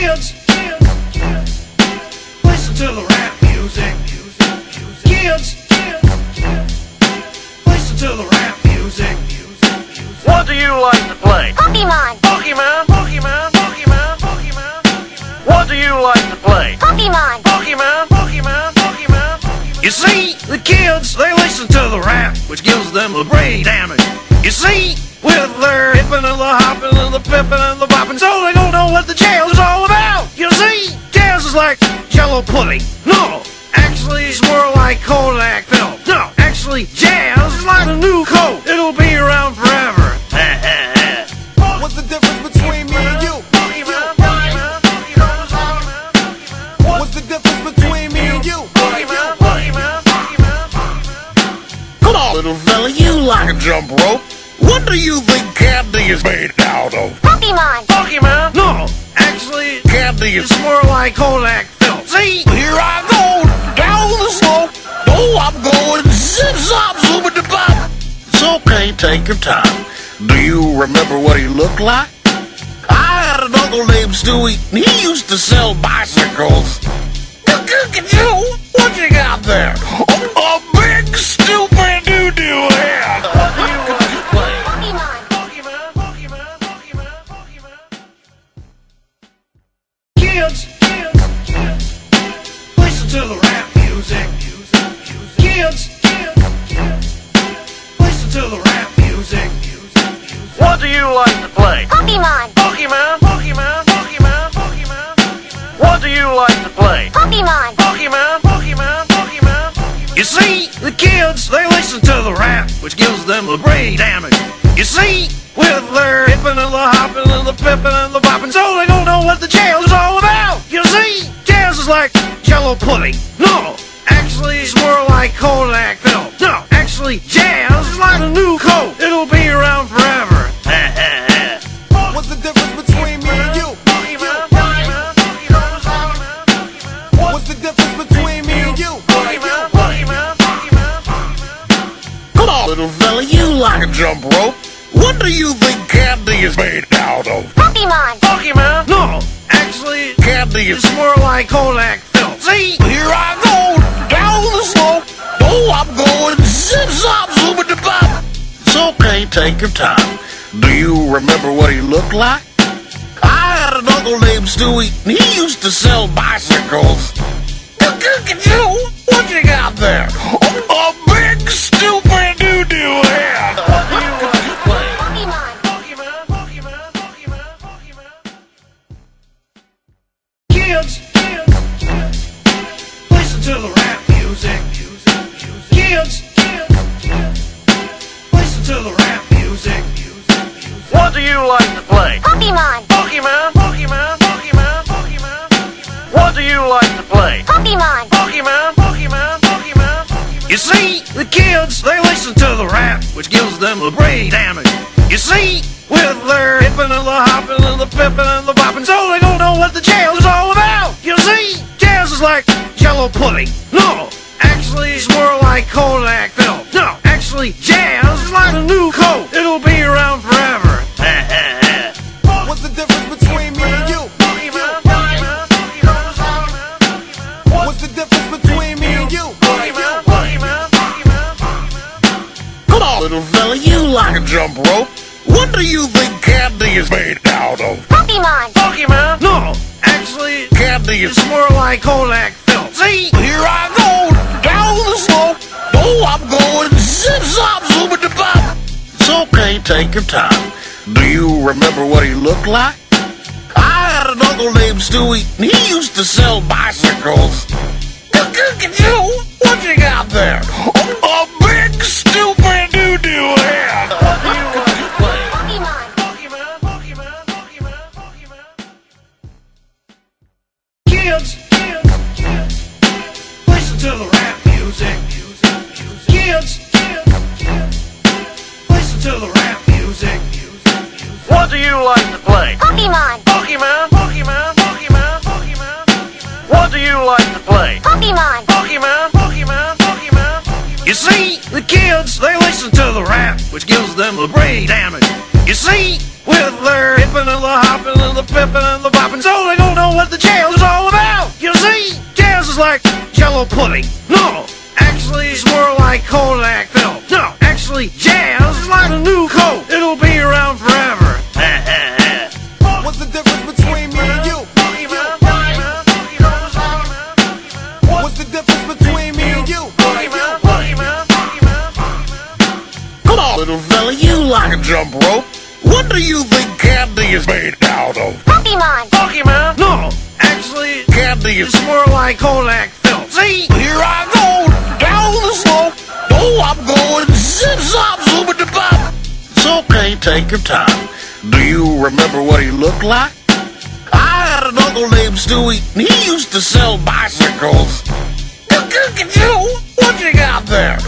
Kids, kids, kids, listen to the rap music. Kids, listen to the rap music. What do you like to play? Pokemon, Pokemon, Pokemon, Pokemon, Pokemon. What do you like to play? Pokemon, Pokemon, Pokemon, Pokemon. You see, the kids, they listen to the rap, which gives them the brain damage. You see, with their hippin' and the hoppin' and the pippin' and the boppin', so they don't know what the jazz is all about. You see, jazz is like jello pudding. No, actually, it's more like Kodak film. No, actually, jazz is like a new coat. Made? Pokemon, Pokemon. No, actually, Candy is it's more like Kodak film. See, here I go down the slope. Oh, I'm going zip zop zooming the bop. It's okay, take your time. Do you remember what he looked like? I had an uncle named Stewie. and He used to sell bicycles. Kids, kids, kids, listen to the rap music. What do you like to play? Pokemon, Pokemon, Pokemon, Pokemon, Pokemon. What do you like to play? Pokemon, Pokemon, Pokemon, Pokemon. You see, the kids, they listen to the rap, which gives them the brain damage. You see, with their hippin' and the hoppin' and the pippin' and the boppin', so they don't know what the jazz is all about. You see, jazz is like jello pudding. No, actually, it's more like Kodak film. No, actually, jazz is like a new coat. It'll be around forever. What's the difference between me and you? Pokemon, Pokemon, Pokemon, Pokemon. What's the difference between me and you? Pokemon, Pokemon, Pokemon, Pokemon. Come on, little fella, you like a jump rope. What do you think candy is made out of? Pokemon, Pokemon. No, actually, Candy is it's more like Kodak take your time. Do you remember what he looked like? I had an uncle named Stewie. and He used to sell bicycles. Look at you! What you got there? A What do you like to play? Pokemon, Pokemon, Pokemon, Pokemon, Pokemon. What do you like to play? Pokemon, Pokemon, Pokemon, Pokemon. You see, the kids, they listen to the rap, which gives them the brain damage. You see, with their hippin' and the hoppin' and the pippin' and the boppin', so they don't know what the jazz is all about. You see, jazz is like jello pudding. No, actually, it's like a jump rope. What do you think candy is made out of? Pokemon, Pokemon. No, actually, Candy is it's more like Kodak film. See, Here I go down the slope. Oh, I'm going zip zop zooming the bop. It's okay, take your time. Do you remember what he looked like? I had an uncle named Stewie. and He used to sell bicycles. Look at you! What you got there? A big stupid music. Kids, listen to the rap music. What do you like to play? Pokemon. Pokemon. Pokemon. Pokemon. Pokemon. What do you like to play? Pokemon. Pokemon. Pokemon. Pokemon. You see, the kids, they listen to the rap, which gives them the brain damage. You see, with their hippin' and the hoppin' and the pippin' and the boppin', so they don't know what the jail is all about. You see, jazz is like jello pudding. No, actually, it's more like Kodak film. No, actually, jazz is like a new coat. It'll be around forever. What's the difference between me and you? What's the difference between me and you? Come on, little fella, you like a jump rope. What do you think candy is made out of? Pokemon. Pokemon. No, actually, Candy is more like Kodak film. See? Here I go, down the slope. Oh, I'm going zip zop zoom the bop. It's okay, take your time. Do you remember what he looked like? I had an uncle named Stewie, and he used to sell bicycles. Look at you! What you got there?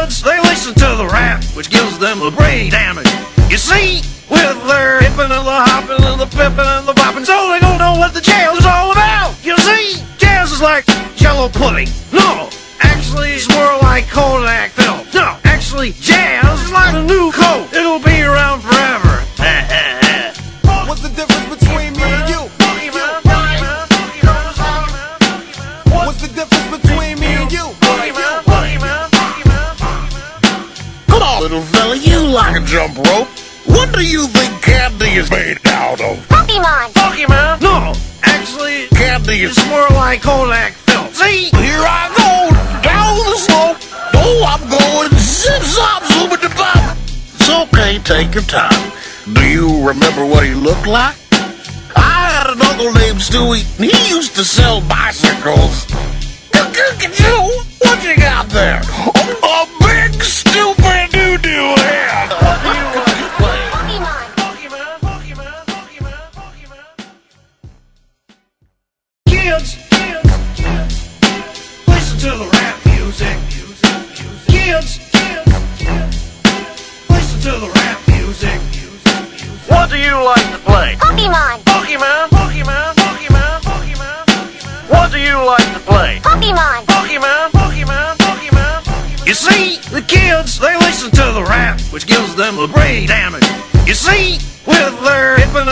Kids, they listen to the rap, which gives them the brain damage. You see, with their hippin' and the hoppin' and the pippin' and the boppin', so they don't know what the jazz is all about. You see, jazz is like jello pudding. No, actually, it's more like Kodak actually, it's more like Kodak film. See? Here I go, down the slope. Oh, I'm going zip zop zoom at the bop. It's okay, take your time. Do you remember what he looked like? I had an uncle named Stewie, and he used to sell bicycles. What to the rap music. What do you like to play? Pokemon. Pokemon. Pokemon. Pokemon. Pokemon. What do you like to play? Pokemon. Pokemon. Pokemon. Pokemon. You see, the kids, they listen to the rap, which gives them the brain damage. You see, with their hippin'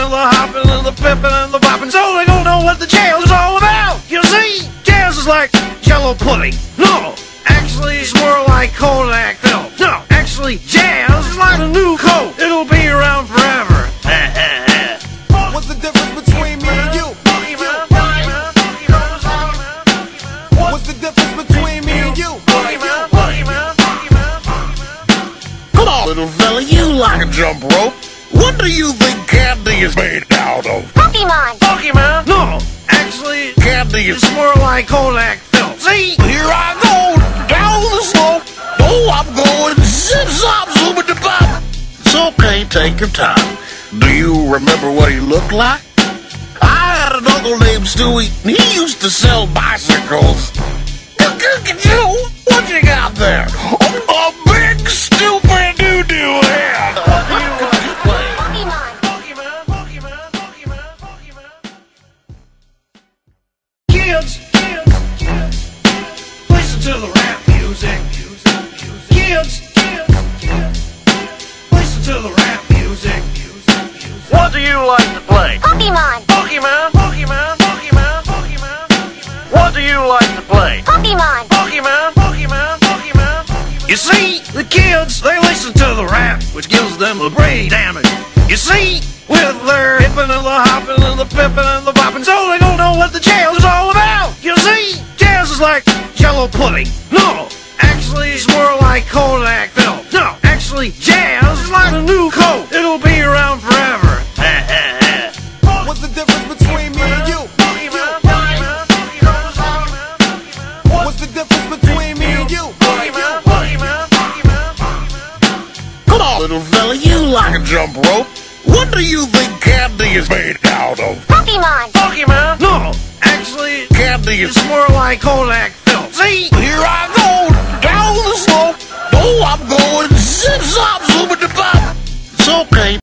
jump rope. What do you think candy is made out of? Pokemon. Pokemon. No, actually, Candy is it's more like Kodak film. See? Here I go, down the slope. Oh, I'm going zip zop zoom the bop. It's okay, take your time. Do you remember what he looked like? I had an uncle named Stewie, and he used to sell bicycles. What you got there? You see, the kids, they listen to the rap, which gives them the brain damage. You see, with their hippin' and the hoppin' and the pippin' and the boppin', so they don't know what the jazz is all about. You see, jazz is like jello pudding. No, actually, it's more like Kodak film. No, actually, jazz Pokemon. Come on, little fella, you like a jump rope. What do you think candy is made out of? Pokemon. Pokemon. No, actually, Candy do you It's more like Kodak film. See? Here I go down the slope. Oh, I'm going zip zop zoom the bop. It's okay.